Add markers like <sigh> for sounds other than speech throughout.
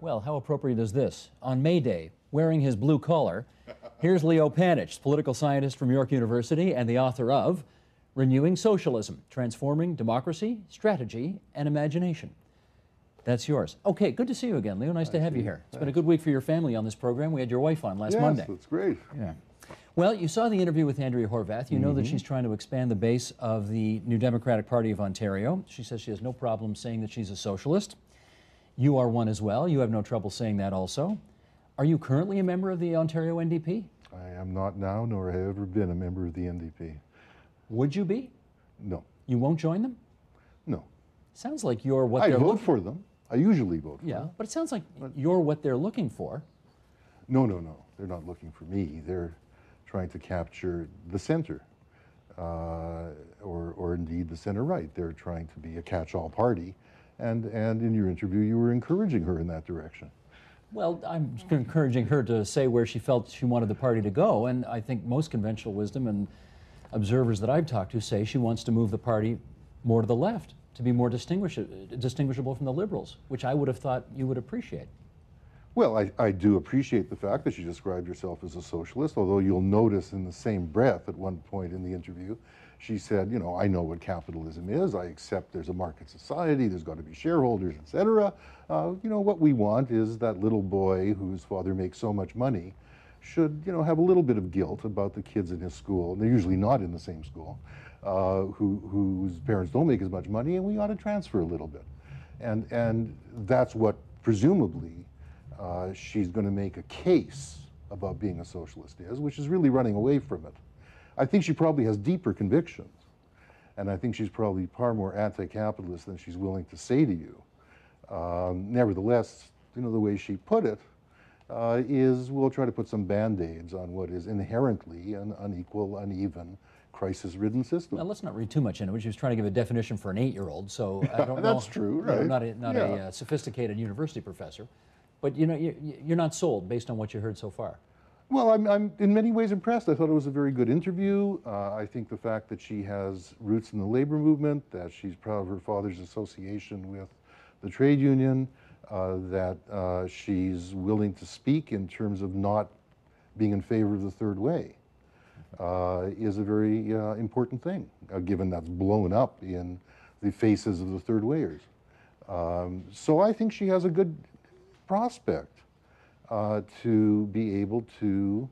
Well, how appropriate is this? On May Day, wearing his blue collar, here's Leo Panitch, political scientist from York University and the author of Renewing Socialism Transforming Democracy, Strategy, and Imagination. That's yours. Okay, good to see you again, Leo. Nice to have you here. It's been a good week for your family on this program. We had your wife on last yes, Monday. that's great. Yeah. Well, you saw the interview with Andrea Horwath. You know that Mm-hmm. she's trying to expand the base of the New Democratic Party of Ontario. She says she has no problem saying that she's a socialist. You are one as well. You have no trouble saying that also. Are you currently a member of the Ontario NDP? I am not now, nor have I ever been a member of the NDP. Would you be? No, You won't join them? no. Sounds like you're what I they're vote looking for them. I usually vote for Yeah, them. but it sounds like you're what they're looking for. No, no, no. They're not looking for me. They're trying to capture the center, uh, or, or indeed the center right. They're trying to be a catch-all party. And, and in your interview, you were encouraging her in that direction. Well, I'm encouraging her to say where she felt she wanted the party to go, and I think most conventional wisdom and observers that I've talked to say she wants to move the party more to the left, to be more distinguish- distinguishable from the liberals, which I would have thought you would appreciate. Well, I, I do appreciate the fact that she described herself as a socialist, although you'll notice in the same breath at one point in the interview, she said, you know, I know what capitalism is. I accept there's a market society, there's got to be shareholders, et cetera. Uh, you know, what we want is that little boy whose father makes so much money should, you know, have a little bit of guilt about the kids in his school. They're usually not in the same school, uh, who, whose parents don't make as much money, and we ought to transfer a little bit. And, and that's what presumably uh, she's going to make a case about being a socialist is, which is really running away from it. I think she probably has deeper convictions, and I think she's probably far more anti-capitalist than she's willing to say to you. Um, nevertheless, you know, the way she put it uh, is we'll try to put some band-aids on what is inherently an unequal, uneven, crisis-ridden system. Now, let's not read too much into it. She was trying to give a definition for an eight-year-old, so I <laughs> don't know. That's true, you know, right. not a, not a uh, sophisticated university professor, but you know, you, you're not sold based on what you heard so far. Well, I'm, I'm in many ways impressed. I thought it was a very good interview. Uh, I think the fact that she has roots in the labor movement, that she's proud of her father's association with the trade union, uh, that uh, she's willing to speak in terms of not being in favor of the third way, uh, is a very uh, important thing, uh, given that's blown up in the faces of the third wayers. Um, so I think she has a good prospect uh, to be able to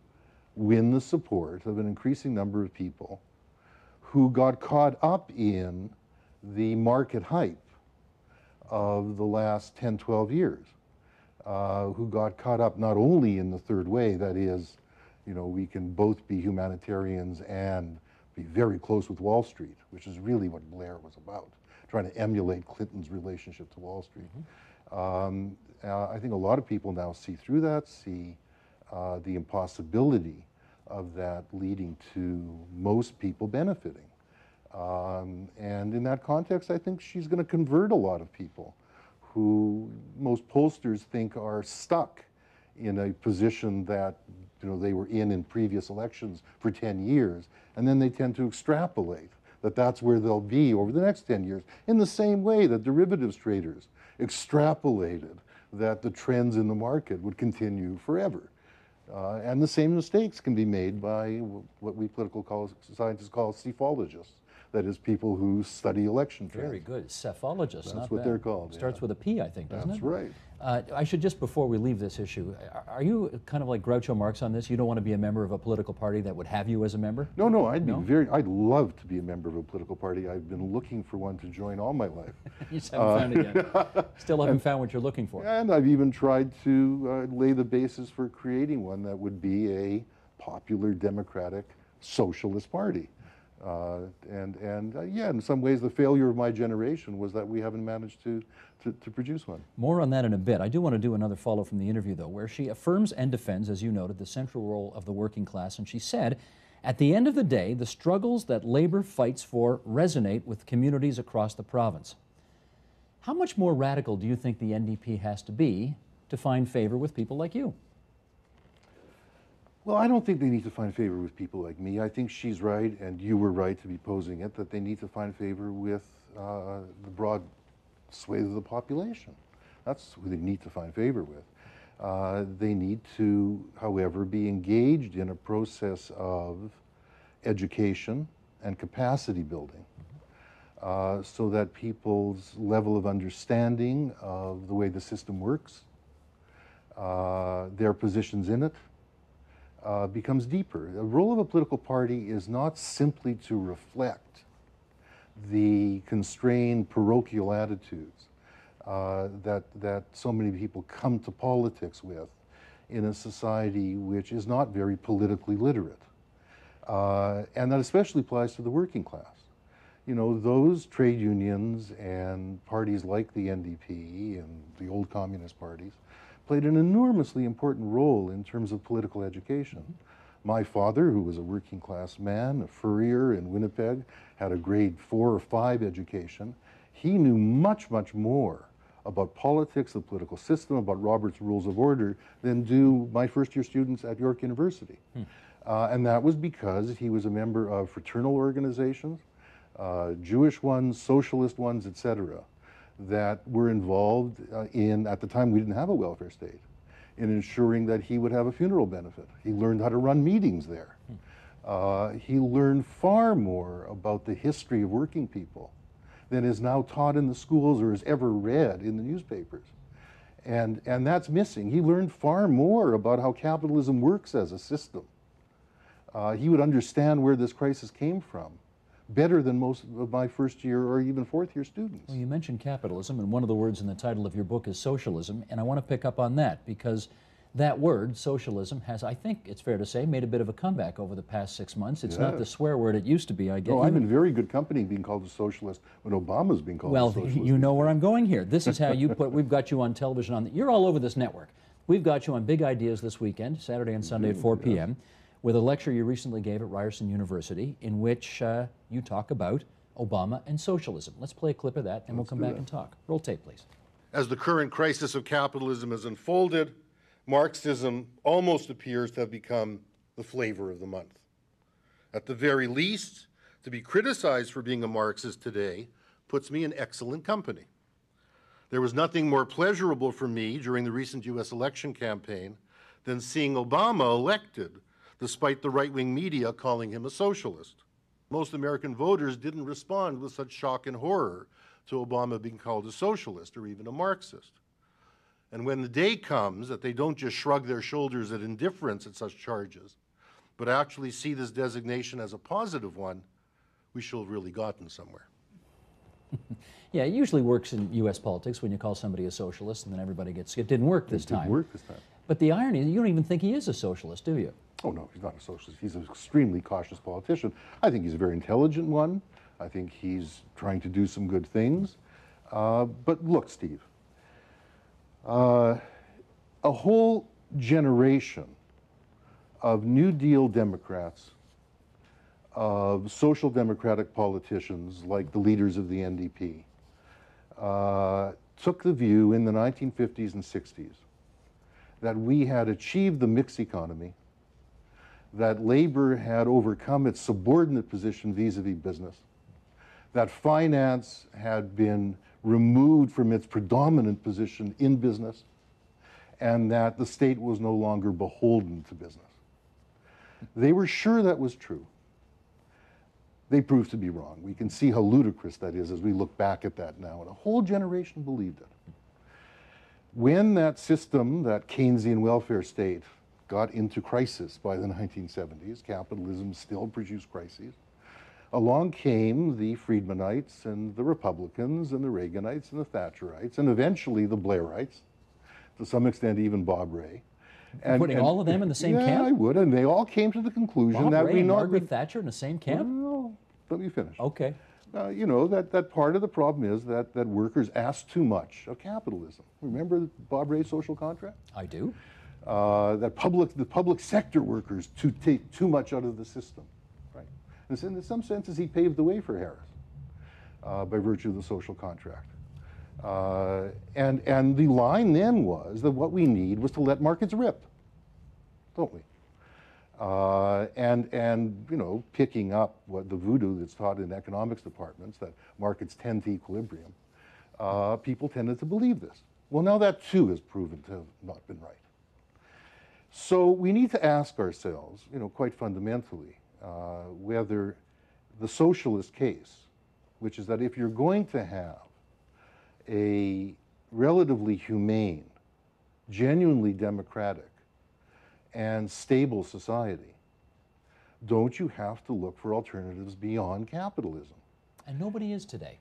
win the support of an increasing number of people who got caught up in the market hype of the last 10, 12 years, uh, who got caught up not only in the third way, that is, you know, we can both be humanitarians and be very close with Wall Street, which is really what Blair was about, trying to emulate Clinton's relationship to Wall Street. Um, uh, I think a lot of people now see through that, see uh, the impossibility of that leading to most people benefiting. Um, and in that context, I think she's going to convert a lot of people who most pollsters think are stuck in a position that you know they were in in previous elections for 10 years, and then they tend to extrapolate that that's where they'll be over the next 10 years. In the same way that derivatives traders extrapolated that the trends in the market would continue forever. Uh, and the same mistakes can be made by what we political call, scientists call psephologists. That is, people who study election trends. Very good. Psephologist. That's not what bad. they're called, Starts yeah. with a P, I think, doesn't That's it? right. Uh, I should just, before we leave this issue, are- you kind of like Groucho Marx on this? You don't want to be a member of a political party that would have you as a member? No, no, I'd No? be very, I'd love to be a member of a political party. I've been looking for one to join all my life. <laughs> You just haven't found it yet. <laughs> Still haven't found what you're looking for. And I've even tried to uh, lay the basis for creating one that would be a popular democratic socialist party. Uh, and and uh, yeah, in some ways, the failure of my generation was that we haven't managed to, to, to produce one. More on that in a bit. I do want to do another follow from the interview, though, where she affirms and defends, as you noted, the central role of the working class. And she said, at the end of the day, the struggles that labor fights for resonate with communities across the province. How much more radical do you think the NDP has to be to find favor with people like you? Well, I don't think they need to find favor with people like me. I think she's right, and you were right to be posing it, that they need to find favor with uh, the broad swathe of the population. That's who they need to find favor with. Uh, they need to, however, be engaged in a process of education and capacity building uh, so that people's level of understanding of the way the system works, uh, their positions in it, uh, becomes deeper. The role of a political party is not simply to reflect the constrained parochial attitudes uh, that, that so many people come to politics with in a society which is not very politically literate. Uh, and that especially applies to the working class. You know, those trade unions and parties like the NDP and the old communist parties played an enormously important role in terms of political education. My father, who was a working class man, a furrier in Winnipeg, had a grade four or five education. He knew much, much more about politics, the political system, about Robert's Rules of Order than do my first year students at York University. Hmm. Uh, and that was because he was a member of fraternal organizations, uh, Jewish ones, socialist ones, etc., that were involved uh, in, at the time we didn't have a welfare state, in ensuring that he would have a funeral benefit. He learned how to run meetings there. Hmm. Uh, he learned far more about the history of working people than is now taught in the schools or is ever read in the newspapers. And, and that's missing. He learned far more about how capitalism works as a system. Uh, he would understand where this crisis came from better than most of my first year or even fourth year students. Well, you mentioned capitalism, and one of the words in the title of your book is socialism, and I want to pick up on that because that word, socialism, has, I think it's fair to say, made a bit of a comeback over the past six months. It's not the swear word it used to be, I guess. No, I'm in very good company being called a socialist when Obama's being called well, a socialist. Well, you know where I'm going here. This is how you put, we've got you on television. on the, You're all over this network. We've got you on Big Ideas this weekend, Saturday and Sunday at 4 p.m., with a lecture you recently gave at Ryerson University in which uh, you talk about Obama and socialism. Let's play a clip of that, and Let's we'll come back that. and talk. Roll tape, please. As the current crisis of capitalism has unfolded, Marxism almost appears to have become the flavor of the month. At the very least, to be criticized for being a Marxist today puts me in excellent company. There was nothing more pleasurable for me during the recent U.S. election campaign than seeing Obama elected, despite the right wing media calling him a socialist. Most American voters didn't respond with such shock and horror to Obama being called a socialist or even a Marxist. And when the day comes that they don't just shrug their shoulders at indifference at such charges, but actually see this designation as a positive one, we shall have really gotten somewhere. <laughs> yeah, it usually works in U.S. politics when you call somebody a socialist and then everybody gets. It didn't work this it time. Didn't work this time. But the irony is, you don't even think he is a socialist, do you? Oh no, he's not a socialist. He's an extremely cautious politician. I think he's a very intelligent one. I think he's trying to do some good things. Uh, but look, Steve, uh, a whole generation of New Deal Democrats, of social democratic politicians like the leaders of the NDP, uh, took the view in the 1950s and 60s that we had achieved the mixed economy, that labor had overcome its subordinate position vis-a-vis -vis business, that finance had been removed from its predominant position in business, and that the state was no longer beholden to business. They were sure that was true. They proved to be wrong. We can see how ludicrous that is as we look back at that now, and a whole generation believed it. When that system, that Keynesian welfare state, got into crisis by the 1970s, capitalism still produced crises, along came the Friedmanites and the Republicans and the Reaganites and the Thatcherites and eventually the Blairites, to some extent even Bob Rae. And, Putting and, all of them in the same yeah, camp? I would, and they all came to the conclusion Bob that Rae we and not Margaret Thatcher in the same camp? Well, let me finish. Okay. Uh, you know that, that part of the problem is that, that workers ask too much of capitalism. Remember Bob Rae's social contract? I do. Uh, that public the public sector workers to take too much out of the system. Right? And in some senses, he paved the way for Harris uh, by virtue of the social contract. Uh, and, and the line then was that what we need was to let markets rip, don't we? Uh, and, and, you know, picking up what the voodoo that's taught in economics departments, that markets tend to equilibrium, uh, people tended to believe this. Well, now that too has proven to have not been right. So we need to ask ourselves, you know, quite fundamentally, uh, whether the socialist case, which is that if you're going to have a relatively humane, genuinely democratic, and stable society, don't you have to look for alternatives beyond capitalism? And nobody is today.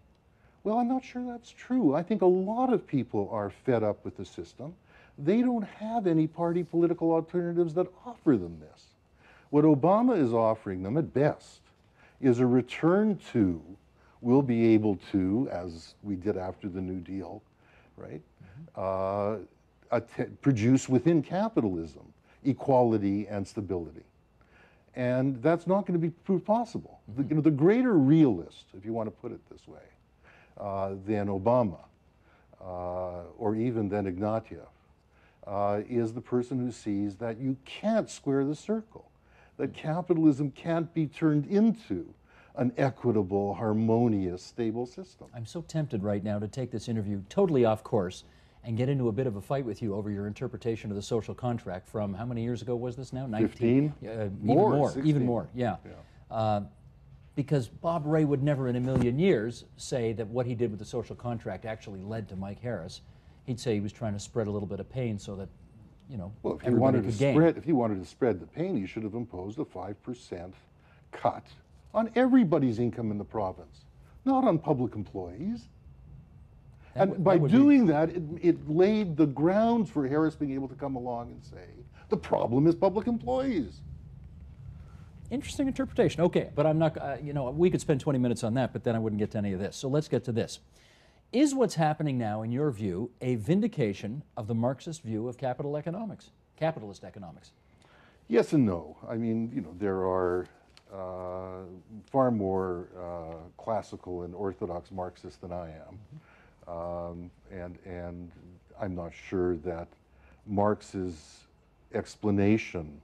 Well, I'm not sure that's true. I think a lot of people are fed up with the system. They don't have any party political alternatives that offer them this. What Obama is offering them at best is a return to, we'll be able to, as we did after the New Deal, right, uh, att- produce within capitalism equality and stability. And that's not going to be proved possible. The, you know, the greater realist, if you want to put it this way, uh, than Obama uh, or even than Ignatieff uh, is the person who sees that you can't square the circle, that capitalism can't be turned into an equitable, harmonious, stable system. I'm so tempted right now to take this interview totally off course and get into a bit of a fight with you over your interpretation of the social contract from how many years ago was this now? 15? Uh, even More, more, 16. even more, yeah. Uh, because Bob Rae would never in a million years say that what he did with the social contract actually led to Mike Harris. He'd say he was trying to spread a little bit of pain so that, you know, Well, if you everybody wanted to gain. spread, if you wanted to spread the pain, he should have imposed a five percent cut on everybody's income in the province, not on public employees. That And would- by that would be- doing that, it, it laid the grounds for Harris being able to come along and say, the problem is public employees. Interesting interpretation. Okay, but I'm not, uh, you know, we could spend 20 minutes on that, but then I wouldn't get to any of this. So let's get to this. Is what's happening now, in your view, a vindication of the Marxist view of capital economics, capitalist economics? Yes and no. I mean, you know, there are uh, far more uh, classical and orthodox Marxist than I am. Um, and, and I'm not sure that Marx's explanation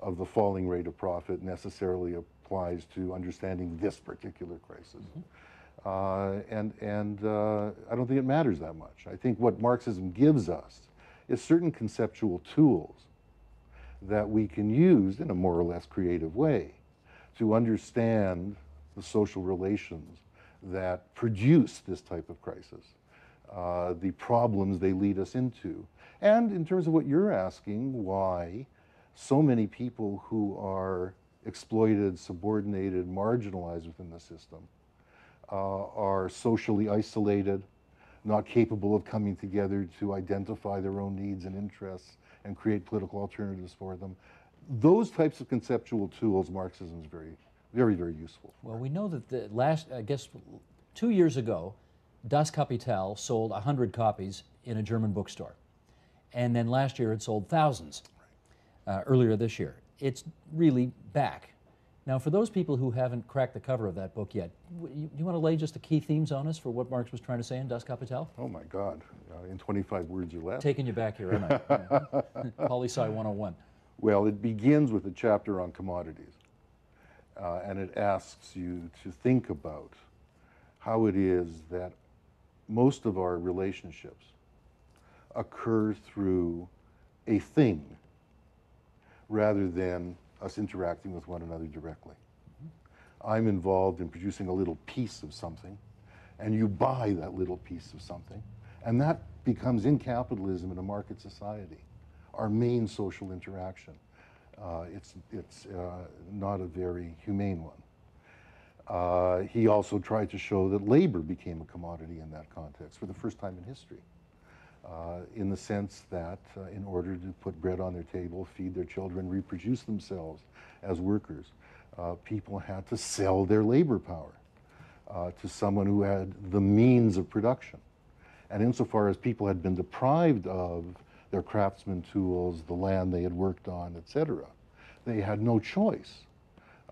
of the falling rate of profit necessarily applies to understanding this particular crisis. Uh, and and uh, I don't think it matters that much. I think what Marxism gives us is certain conceptual tools that we can use in a more or less creative way to understand the social relations that produce this type of crisis, uh, the problems they lead us into. And in terms of what you're asking, why so many people who are exploited, subordinated, marginalized within the system uh, are socially isolated, not capable of coming together to identify their own needs and interests and create political alternatives for them. Those types of conceptual tools, Marxism is very, very, very useful. Well, we know that the last, I guess, two years ago, Das Kapital sold 100 copies in a German bookstore. And then last year it sold thousands uh, earlier this year. It's really back. Now, for those people who haven't cracked the cover of that book yet, w- you, you want to lay just the key themes on us for what Marx was trying to say in Das Kapital? Oh my God, uh, in 25 words or less. Taking you back here, aren't I? <laughs> Poli Sci 101. Well, it begins with a chapter on commodities, uh, and it asks you to think about how it is that most of our relationships occur through a thing rather than us interacting with one another directly. I'm involved in producing a little piece of something, and you buy that little piece of something, and that becomes in capitalism in a market society our main social interaction. Uh, it's it's uh, not a very humane one. Uh, he also tried to show that labor became a commodity in that context for the first time in history, uh, in the sense that uh, in order to put bread on their table, feed their children, reproduce themselves as workers, uh, people had to sell their labor power to someone who had the means of production. And insofar as people had been deprived of their craftsman tools, the land they had worked on, etc., they had no choice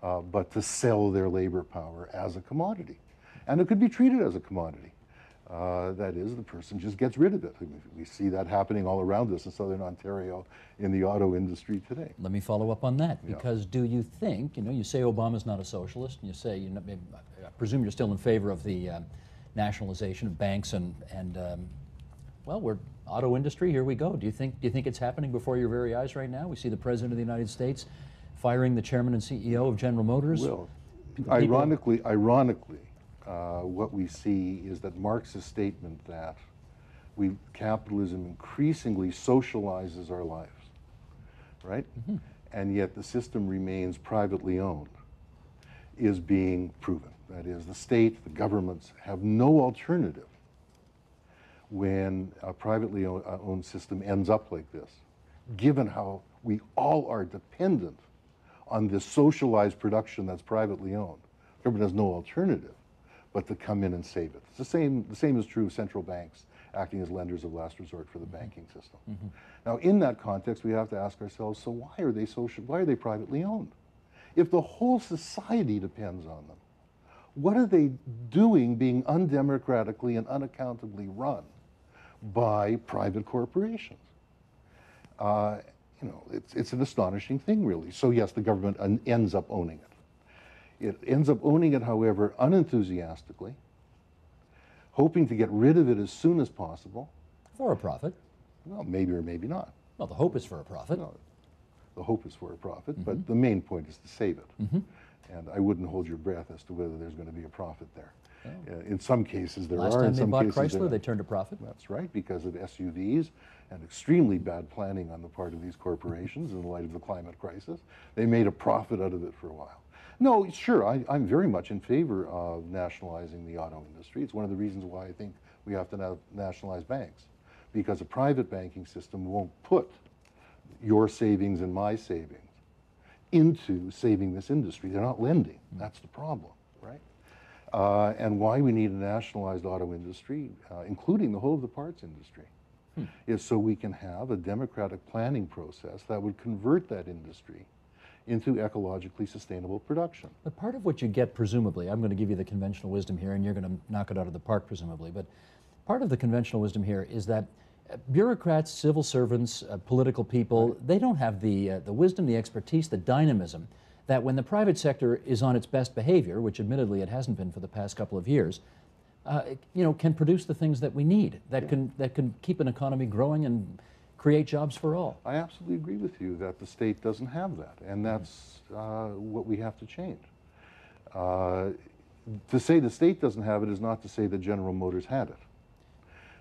uh, but to sell their labor power as a commodity. And it could be treated as a commodity. Uh, that is, the person just gets rid of it. I mean, we see that happening all around us in southern Ontario in the auto industry today. Let me follow up on that because do you think, you know, you say Obama's not a socialist, and you say, you know, I presume you're still in favor of the um, nationalization of banks and, and um, Well, we're auto industry. Here we go. Do you think do you think it's happening before your very eyes right now? We see the president of the United States firing the chairman and CEO of General Motors. Will. Ironically, ironically, uh, what we see is that Marx's statement that we capitalism increasingly socializes our lives, right? And yet the system remains privately owned, is being proven. That is, the state, the governments have no alternative when a privately owned, uh, system ends up like this, given how we all are dependent on this socialized production that's privately owned. the Government has no alternative but to come in and save it. It's the same, the same is true of central banks acting as lenders of last resort for the banking system. Now, in that context, we have to ask ourselves, so why are they social, why are they privately owned? If the whole society depends on them, what are they doing being undemocratically and unaccountably run by private corporations? Uh, you know, it's, it's an astonishing thing, really. So yes, the government un- ends up owning it. It ends up owning it, however, unenthusiastically, hoping to get rid of it as soon as possible. For a profit. Well, maybe or maybe not. Well, the hope is for a profit. No, the hope is for a profit, but the main point is to save it. And I wouldn't hold your breath as to whether there's going to be a profit there. Uh, in some cases, there Last are. time they bought Chrysler, they turned a profit. That's right, because of SUVs and extremely bad planning on the part of these corporations in the light of the climate crisis. They made a profit out of it for a while. No, sure, I, I'm very much in favor of nationalizing the auto industry. It's one of the reasons why I think we have to now nationalize banks, because a private banking system won't put your savings and my savings into saving this industry. They're not lending. That's the problem? Uh, and why we need a nationalized auto industry, uh, including the whole of the parts industry, is so we can have a democratic planning process that would convert that industry into ecologically sustainable production. But part of what you get, presumably, I'm going to give you the conventional wisdom here, and you're going to knock it out of the park, presumably. But part of the conventional wisdom here is that uh, bureaucrats, civil servants, uh, political people, they don't have the, uh, the wisdom, the expertise, the dynamism that when the private sector is on its best behavior, which admittedly it hasn't been for the past couple of years, uh, you know, can produce the things that we need, that, can, that can keep an economy growing and create jobs for all. I absolutely agree with you that the state doesn't have that, and that's uh, what we have to change. Uh, to say the state doesn't have it is not to say that General Motors had it,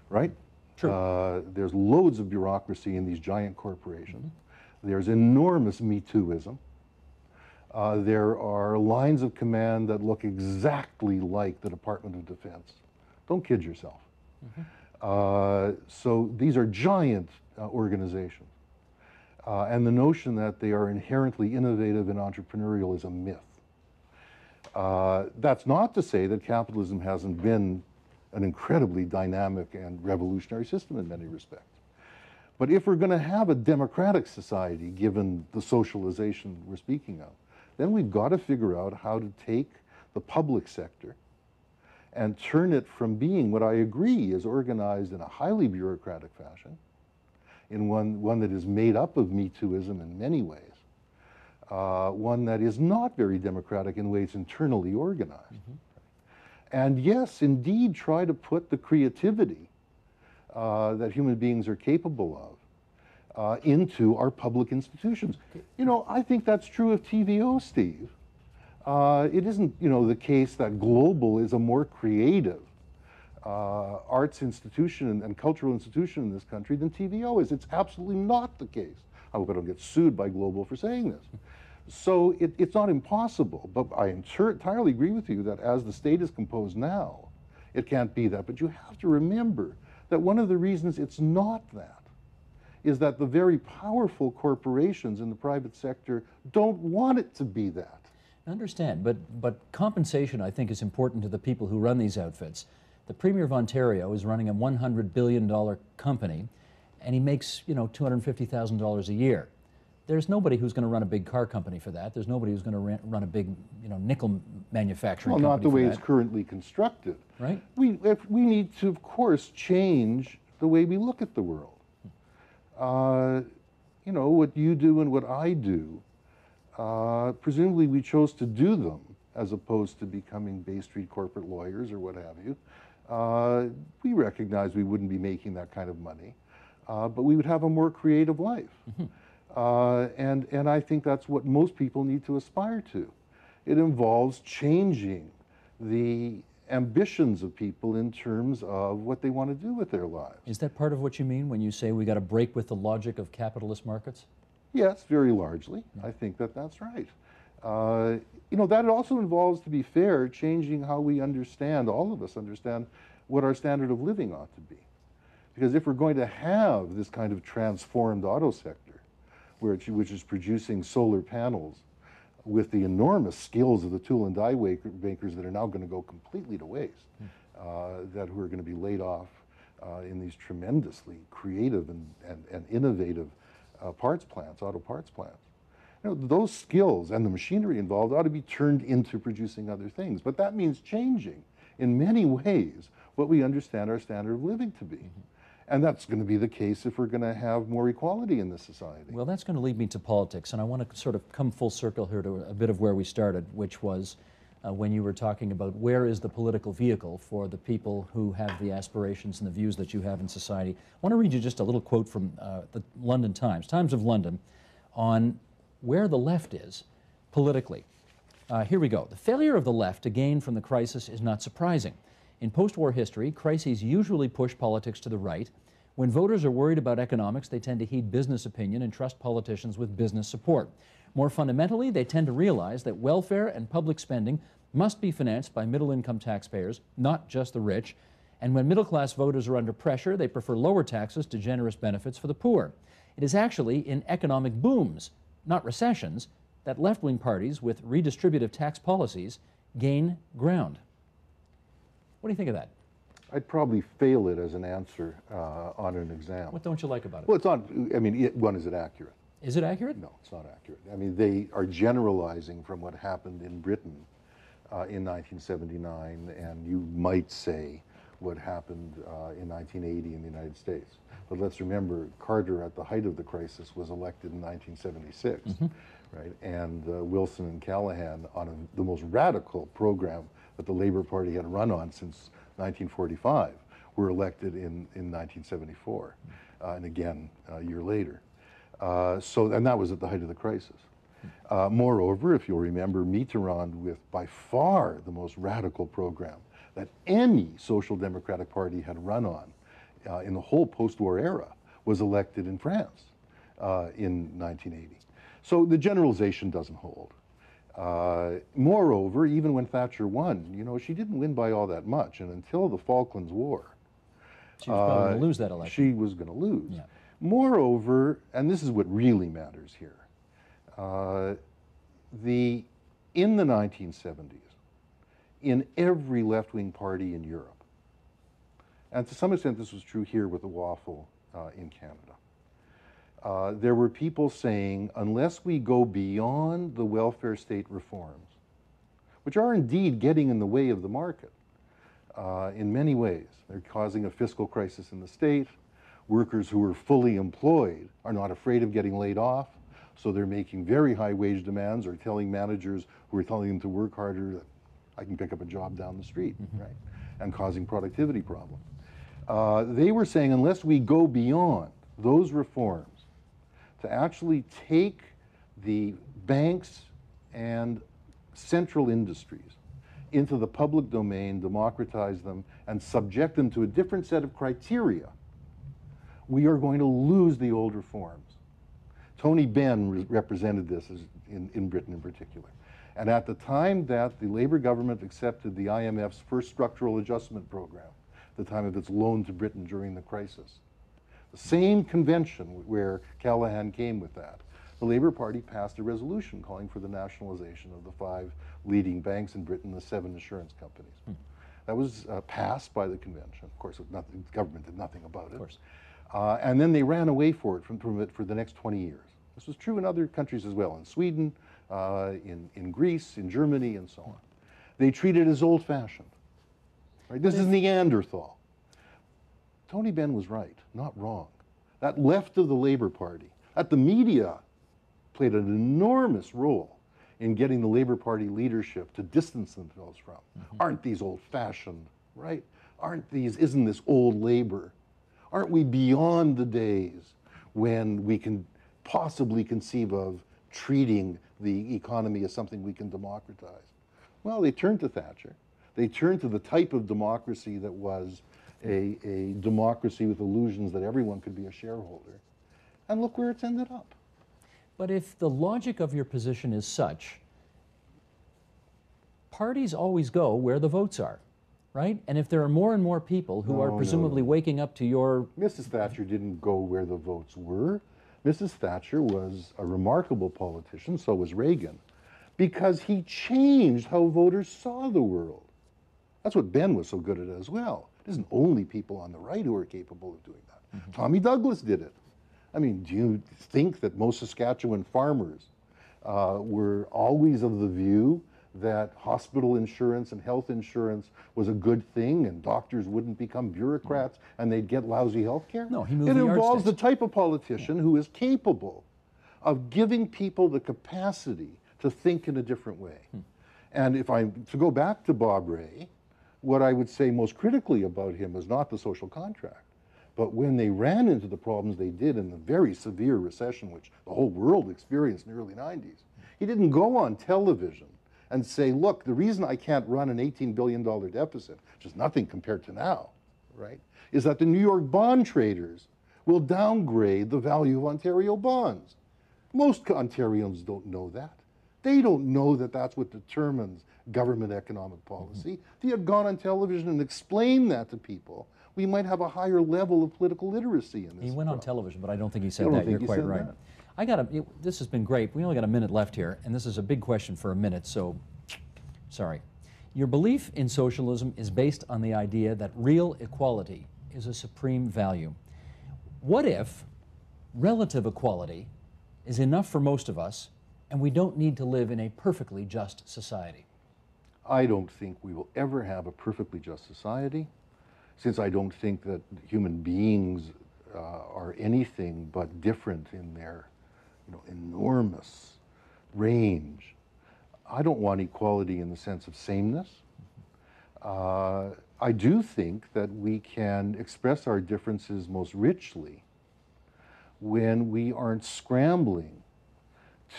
right? True. Uh, there's loads of bureaucracy in these giant corporations. There's enormous Me Tooism. Uh, there are lines of command that look exactly like the Department of Defense. Don't kid yourself. Uh, so these are giant uh, organizations. Uh, and the notion that they are inherently innovative and entrepreneurial is a myth. Uh, that's not to say that capitalism hasn't been an incredibly dynamic and revolutionary system in many respects. But if we're going to have a democratic society, given the socialization we're speaking of, then we've got to figure out how to take the public sector and turn it from being what I agree is organized in a highly bureaucratic fashion, in one, one that is made up of Me Tooism in many ways, uh, one that is not very democratic in the way it's internally organized. And yes, indeed, try to put the creativity uh, that human beings are capable of uh, into our public institutions. You know, I think that's true of TVO, Steve. Uh, it isn't, you know, the case that Global is a more creative uh, arts institution and, and cultural institution in this country than TVO is. It's absolutely not the case. I hope I don't get sued by Global for saying this. So it, it's not impossible, but I entir- entirely agree with you that as the state is composed now, it can't be that. But you have to remember that one of the reasons it's not that is that the very powerful corporations in the private sector don't want it to be that. I understand, but, but compensation, I think, is important to the people who run these outfits. The Premier of Ontario is running a $100 billion company, and he makes, you know, $250,000 a year. There's nobody who's going to run a big car company for that. There's nobody who's going to run a big, you know, nickel manufacturing Well, not the way that. it's currently constructed. Right. We, if, we need to, of course, change the way we look at the world. Uh, you know, what you do and what I do, uh, presumably we chose to do them as opposed to becoming Bay Street corporate lawyers or what have you. uh, we recognize we wouldn't be making that kind of money, uh, but we would have a more creative life. Uh, and, and I think that's what most people need to aspire to. It involves changing the ambitions of people in terms of what they want to do with their lives. Is that part of what you mean when you say we got to break with the logic of capitalist markets? Yes, very largely. I think that that's right. Uh, you know, that also involves, to be fair, changing how we understand, all of us understand, what our standard of living ought to be. Because if we're going to have this kind of transformed auto sector, where which is producing solar panels with the enormous skills of the tool and die makers that are now going to go completely to waste, uh, that who are going to be laid off uh, in these tremendously creative and, and, and innovative uh, parts plants, auto parts plants. You know, those skills and the machinery involved ought to be turned into producing other things. But that means changing in many ways what we understand our standard of living to be. And that's going to be the case if we're going to have more equality in the society. Well, that's going to lead me to politics, and I want to sort of come full circle here to a bit of where we started, which was uh, when you were talking about where is the political vehicle for the people who have the aspirations and the views that you have in society. I want to read you just a little quote from uh, the London Times, Times of London, on where the left is politically. Uh, here we go. The failure of the left to gain from the crisis is not surprising. In post war history, crises usually push politics to the right. When voters are worried about economics, they tend to heed business opinion and trust politicians with business support. More fundamentally, they tend to realize that welfare and public spending must be financed by middle income taxpayers, not just the rich. And when middle class voters are under pressure, they prefer lower taxes to generous benefits for the poor. It is actually in economic booms, not recessions, that left wing parties with redistributive tax policies gain ground. What do you think of that? I'd probably fail it as an answer uh, on an exam. What don't you like about it? Well, it's not, I mean, it, one, is it accurate? Is it accurate? No, it's not accurate. I mean, they are generalizing from what happened in Britain uh, in 1979, and you might say what happened uh, in 1980 in the United States. But let's remember, Carter, at the height of the crisis, was elected in 1976, right? And uh, Wilson and Callaghan, on a, the most radical program that the Labor Party had run on since 1945, were elected in, in 1974, uh, and again a year later. Uh, so, and that was at the height of the crisis. Uh, moreover, if you'll remember, Mitterrand, with by far the most radical program that any social democratic party had run on uh, in the whole post-war era, was elected in France uh, in 1980. So the generalization doesn't hold. Uh, moreover, even when Thatcher won, you know, she didn't win by all that much, and until the Falklands War, She was probably going to lose that election. she was going to lose. Yeah. Moreover, and this is what really matters here, uh, the in the 1970s, in every left-wing party in Europe, and to some extent this was true here with the waffle uh, in Canada. Uh, there were people saying, unless we go beyond the welfare state reforms, which are indeed getting in the way of the market uh, in many ways, they're causing a fiscal crisis in the state. Workers who are fully employed are not afraid of getting laid off, so they're making very high wage demands or telling managers who are telling them to work harder that I can pick up a job down the street, right? And causing productivity problems. Uh, they were saying unless we go beyond those reforms to actually take the banks and central industries into the public domain, democratize them, and subject them to a different set of criteria, we are going to lose the old reforms. Tony Benn re- represented this in, in Britain in particular. And at the time that the Labour government accepted the IMF's first structural adjustment program, the time of its loan to Britain during the crisis, the same convention where Callaghan came with that, the Labour Party passed a resolution calling for the nationalization of the five leading banks in Britain, the seven insurance companies. That was uh, passed by the convention. Of course, nothing, the government did nothing about it. Of course. Uh, and then they ran away for it from, from it for the next 20 years. This was true in other countries as well, in Sweden, uh, in, in Greece, in Germany, and so on. They treated it as old fashioned. Right? This is Neanderthal. Tony Benn was right, not wrong. That left of the Labor Party, that the media played an enormous role in getting the Labor Party leadership to distance themselves from. Mm-hmm. Aren't these old fashioned, right? Aren't these, isn't this old labor? Aren't we beyond the days when we can possibly conceive of treating the economy as something we can democratize? Well, they turned to Thatcher. They turned to the type of democracy that was a, a democracy with illusions that everyone could be a shareholder. And look where it's ended up. But if the logic of your position is such, parties always go where the votes are, right? And if there are more and more people who No, are no, presumably waking up to your Mrs. Thatcher didn't go where the votes were. Mrs. Thatcher was a remarkable politician, so was Reagan, because he changed how voters saw the world. That's what Benn was so good at as well. It isn't only people on the right who are capable of doing that. Mm-hmm. Tommy Douglas did it. I mean, do you think that most Saskatchewan farmers uh, were always of the view that hospital insurance and health insurance was a good thing and doctors wouldn't become bureaucrats mm-hmm. and they'd get lousy health care? No, he moved It the involves the type of politician who is capable of giving people the capacity to think in a different way. Hmm. And if I to go back to Bob Rae, what I would say most critically about him is not the social contract, but when they ran into the problems they did in the very severe recession which the whole world experienced in the early 90s, he didn't go on television and say, look, the reason I can't run an $18 billion deficit, which is nothing compared to now, right, is that the New York bond traders will downgrade the value of Ontario bonds. Most Ontarians don't know that. They don't know that that's what determines government economic mm-hmm. policy. If he had gone on television and explained that to people, we might have a higher level of political literacy in this. He went on television, but I don't think he said that. You're quite right. that. I got a. it- this has been great. We only got a minute left here, and this is a big question for a minute. So, sorry. Your belief in socialism is based on the idea that real equality is a supreme value. What if relative equality is enough for most of us, and we don't need to live in a perfectly just society? I don't think we will ever have a perfectly just society, since I don't think that human beings uh, are anything but different in their you know, enormous range. I don't want equality in the sense of sameness. Uh, I do think that we can express our differences most richly when we aren't scrambling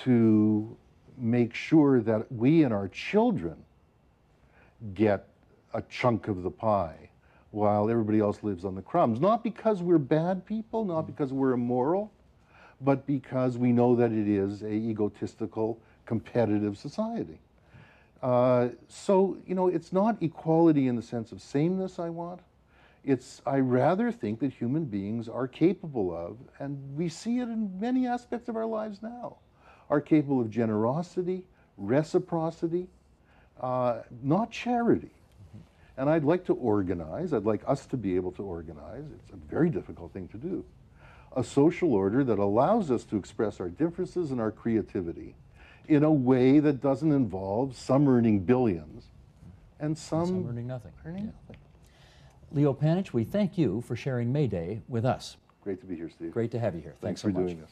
to make sure that we and our children get a chunk of the pie while everybody else lives on the crumbs. Not because we're bad people, not because we're immoral, but because we know that it is a egotistical, competitive society. Uh, so, you know, it's not equality in the sense of sameness I want. It's, I rather think that human beings are capable of, and we see it in many aspects of our lives now, are capable of generosity, reciprocity, uh, not charity. And I'd like to organize, I'd like us to be able to organize, it's a very difficult thing to do, a social order that allows us to express our differences and our creativity in a way that doesn't involve some earning billions and some, Some earning nothing. earning Yeah. nothing. Leo Panitch, we thank you for sharing May Day with us. Great to be here, Steve. Great to have you here. Thanks Thanks, so for much. doing this.